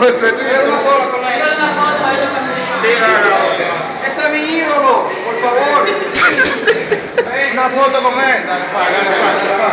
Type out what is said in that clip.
Ese es mi ídolo, por favor. Una foto con él. Dale, pa, dale, pa, dale, pa.